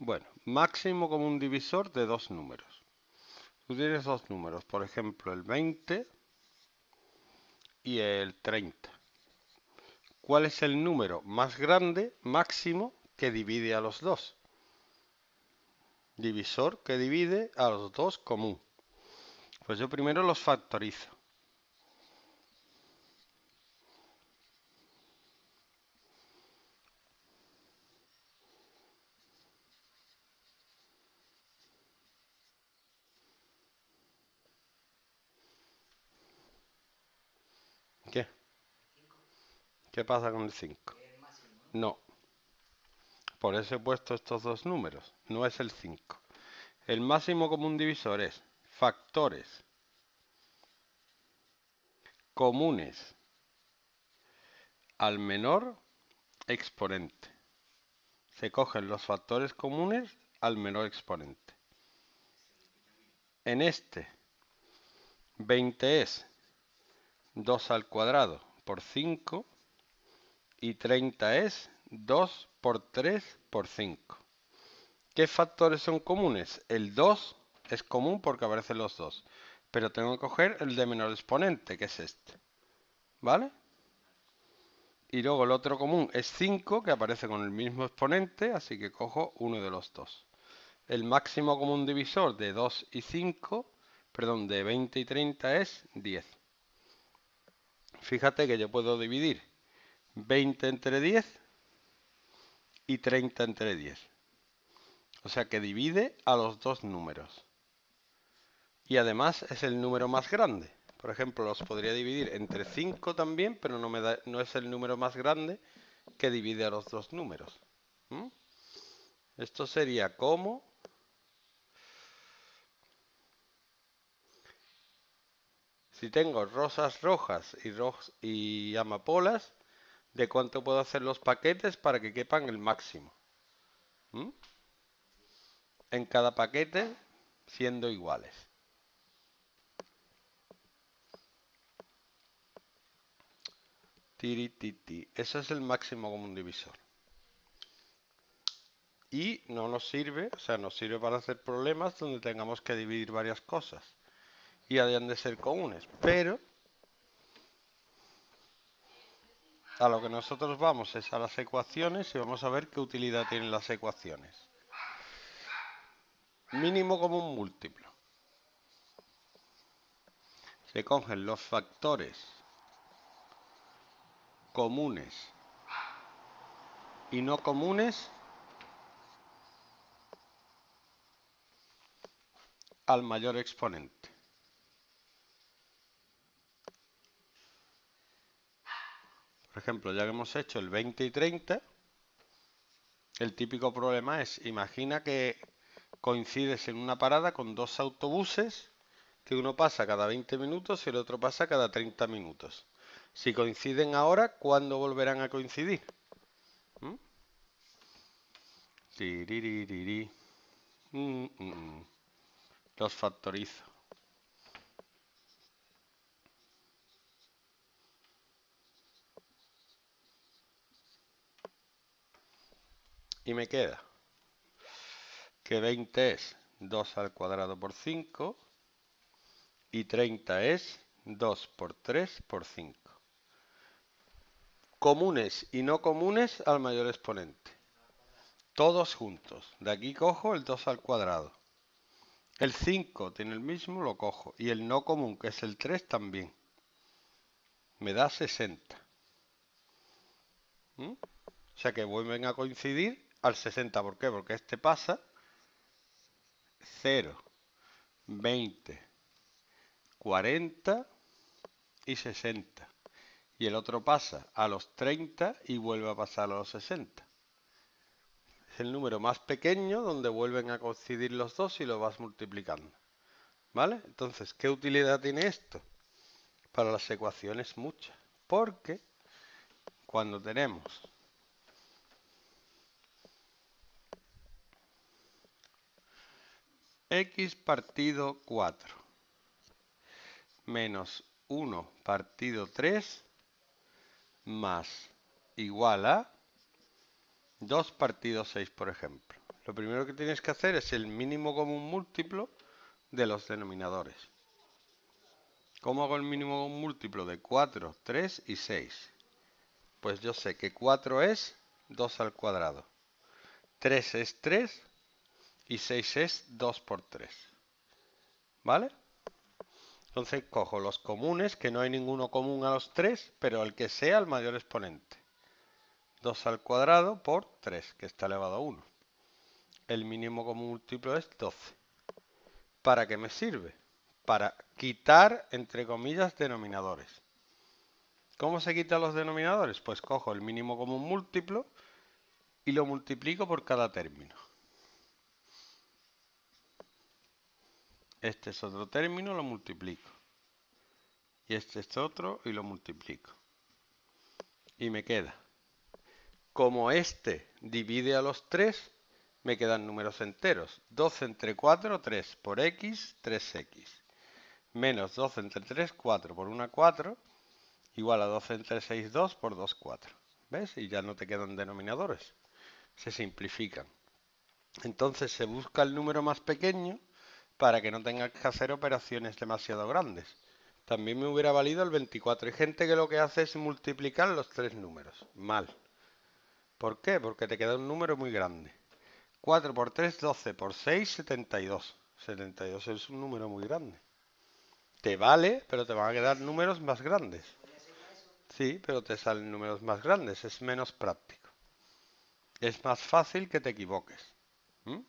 Bueno, máximo común divisor de dos números. Tú tienes dos números, por ejemplo, el 20 y el 30. ¿Cuál es el número más grande, máximo, que divide a los dos? Divisor que divide a los dos común. Pues yo primero los factorizo. ¿Qué? ¿Qué pasa con el 5? No. Por eso he puesto estos dos números. No es el 5. El máximo común divisor es factores comunes al menor exponente. Se cogen los factores comunes al menor exponente. En este, 20 es 2 al cuadrado por 5 y 30 es 2 por 3 por 5. ¿Qué factores son comunes? El 2 es común porque aparecen los dos, pero tengo que coger el de menor exponente, que es este. ¿Vale? Y luego el otro común es 5, que aparece con el mismo exponente, así que cojo uno de los dos. El máximo común divisor de 2 y 5, perdón, de 20 y 30 es 10. Fíjate que yo puedo dividir 20 entre 10 y 30 entre 10. O sea que divide a los dos números. Y además es el número más grande. Por ejemplo, los podría dividir entre 5 también, pero no, es el número más grande que divide a los dos números. ¿Mm? Esto sería como Si tengo rosas rojas y, y amapolas, ¿de cuánto puedo hacer los paquetes para que quepan el máximo? ¿Mm? En cada paquete siendo iguales. Tiri, Ese es el máximo común divisor. Y no nos sirve, o sea, nos sirve para hacer problemas donde tengamos que dividir varias cosas y habían de ser comunes. Pero a lo que nosotros vamos es a las ecuaciones y vamos a ver qué utilidad tienen las ecuaciones. Mínimo común múltiplo. Se cogen los factores comunes y no comunes al mayor exponente. Ejemplo, ya que hemos hecho el 20 y 30, el típico problema es, imagina que coincides en una parada con dos autobuses, que uno pasa cada 20 minutos y el otro pasa cada 30 minutos. Si coinciden ahora, ¿cuándo volverán a coincidir? ¿Mm? Mm, mm, Los factorizo. Y me queda que 20 es 2 al cuadrado por 5 y 30 es 2 por 3 por 5. Comunes y no comunes al mayor exponente. Todos juntos. De aquí cojo el 2 al cuadrado. El 5 tiene el mismo, lo cojo. Y el no común, que es el 3, también. Me da 60. ¿Mm? O sea que vuelven a coincidir al 60. ¿Por qué? Porque este pasa 0, 20, 40 y 60. Y el otro pasa a los 30 y vuelve a pasar a los 60. Es el número más pequeño donde vuelven a coincidir los dos y lo vas multiplicando. ¿Vale? Entonces, ¿qué utilidad tiene esto? Para las ecuaciones muchas. Porque cuando tenemos x partido 4 menos 1 partido 3 más igual a 2 partido 6, por ejemplo. Lo primero que tienes que hacer es el mínimo común múltiplo de los denominadores. ¿Cómo hago el mínimo común múltiplo de 4, 3 y 6? Pues yo sé que 4 es 2 al cuadrado, 3 es 3 y 6 es 2 por 3. ¿Vale? Entonces cojo los comunes, que no hay ninguno común a los 3, pero el que sea el mayor exponente. 2 al cuadrado por 3, que está elevado a 1. El mínimo común múltiplo es 12. ¿Para qué me sirve? Para quitar, entre comillas, denominadores. ¿Cómo se quitan los denominadores? Pues cojo el mínimo común múltiplo y lo multiplico por cada término. Este es otro término, lo multiplico. Y este es otro y lo multiplico. Y me queda. Como este divide a los 3, me quedan números enteros. 12 entre 4, 3 por x, 3x. Menos 12 entre 3, 4 por 1, 4. Igual a 12 entre 6, 2 por 2, 4. ¿Ves? Y ya no te quedan denominadores. Se simplifican. Entonces se busca el número más pequeño para que no tengas que hacer operaciones demasiado grandes. También me hubiera valido el 24. Hay gente que lo que hace es multiplicar los tres números. Mal. ¿Por qué? Porque te queda un número muy grande. 4 por 3, 12 por 6, 72. 72 es un número muy grande. Te vale, pero te van a quedar números más grandes. Sí, pero te salen números más grandes. Es menos práctico. Es más fácil que te equivoques. ¿Mm?